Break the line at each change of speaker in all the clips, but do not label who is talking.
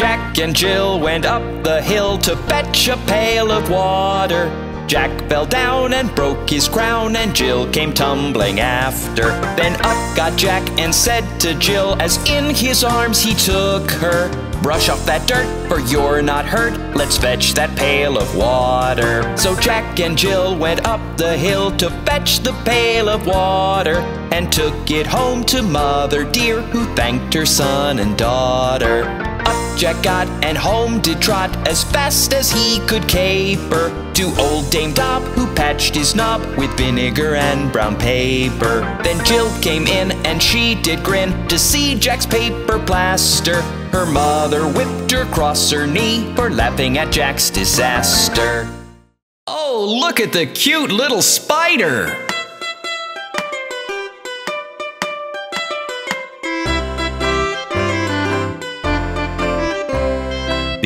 Jack and Jill went up the hill to fetch a pail of water. Jack fell down and broke his crown, and Jill came tumbling after. Then up got Jack and said to Jill, as in his arms he took her, Brush off that dirt, for you're not hurt. Let's fetch that pail of water. So Jack and Jill went up the hill to fetch the pail of water and took it home to Mother Dear, who thanked her son and daughter. Jack got and home did trot as fast as he could caper to old Dame Dob, who patched his knob with vinegar and brown paper. Then Jill came in and she did grin to see Jack's paper plaster. Her mother whipped her across her knee for laughing at Jack's disaster. Oh, look at the cute little spider!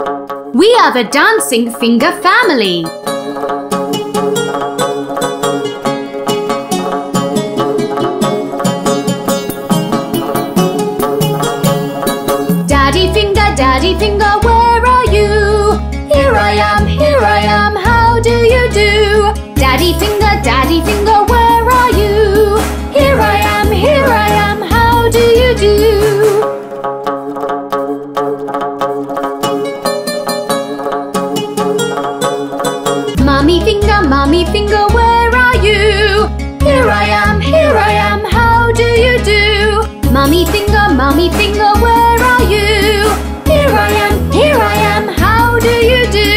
We are the Dancing Finger family. Daddy Finger, Daddy Finger, where are you? Here I am, here I am, how do you do? Daddy Finger, finger, finger, where are you? Here I am, here I am, how do you do?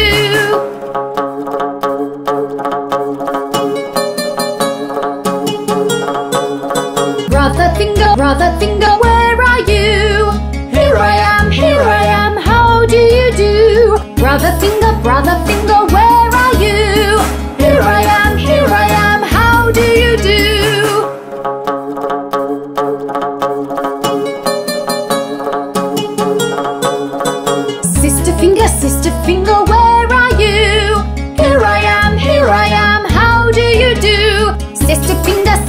Brother finger, brother finger, where are you? Here I am, here I am, how do you do? Brother finger, brother finger,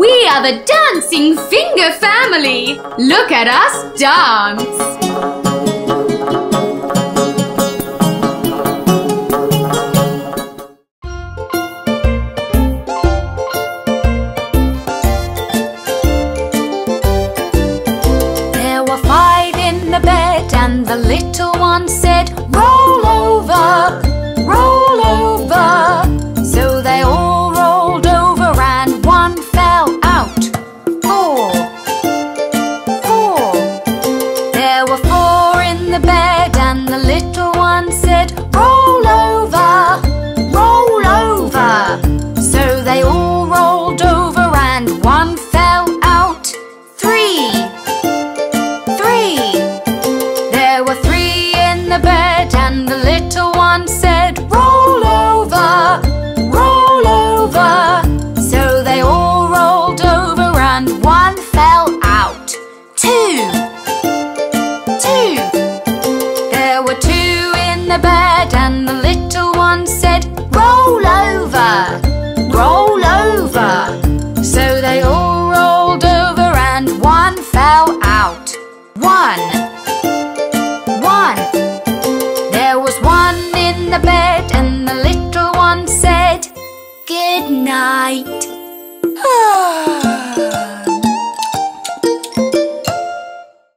We are the Dancing Finger family! Look at us dance! There were five in the bed, and the little one said, Roll over, fell out. One, one. There was one in the bed, and the little one said, Good night.